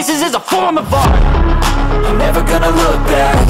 pieces is a form of art. I'm never gonna look back